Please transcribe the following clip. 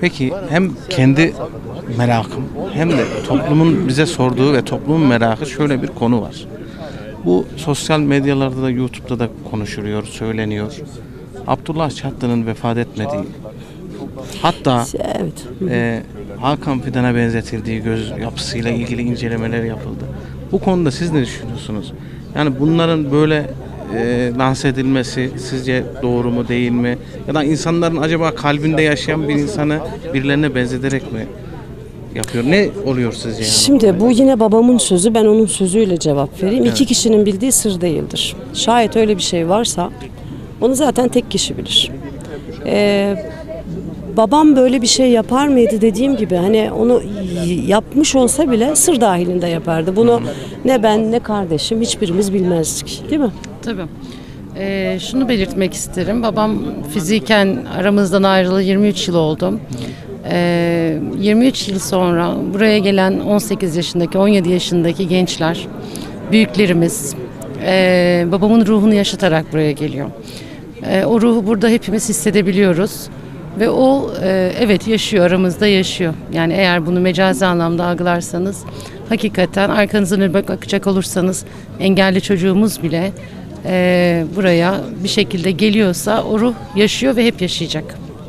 Peki hem kendi merakım hem de toplumun bize sorduğu ve toplumun merakı şöyle bir konu var. Bu sosyal medyalarda da YouTube'da da konuşuluyor, söyleniyor. Abdullah Çatlı'nın vefat etmediği, hatta Evet. e, Hakan Fidan'a benzetildiği göz yapısıyla ilgili incelemeler yapıldı. Bu konuda siz ne düşünüyorsunuz? Yani bunların böyle e, lanse edilmesi sizce doğru mu değil mi? Ya da insanların acaba kalbinde yaşayan bir insanı birilerine benzeterek mi yapıyor? Ne oluyor sizce yani? Şimdi bu yine babamın sözü ben onun sözüyle cevap vereyim. İki kişinin bildiği sır değildir. Şayet öyle bir şey varsa onu zaten tek kişi bilir. Ee, babam böyle bir şey yapar mıydı dediğim gibi hani onu yapmış olsa bile sır dahilinde yapardı. Bunu ne ben ne kardeşim hiçbirimiz bilmezdik değil mi? Tabii. Ee, şunu belirtmek isterim. Babam fiziken aramızdan ayrılı 23 yıl oldu. Ee, 23 yıl sonra buraya gelen 18 yaşındaki, 17 yaşındaki gençler, büyüklerimiz, ee, babamın ruhunu yaşatarak buraya geliyor. Ee, o ruhu burada hepimiz hissedebiliyoruz. Ve o e, evet yaşıyor, aramızda yaşıyor. Yani eğer bunu mecazi anlamda algılarsanız, hakikaten arkanıza dönüp bakacak olursanız engelli çocuğumuz bile e, buraya bir şekilde geliyorsa o ruh yaşıyor ve hep yaşayacak.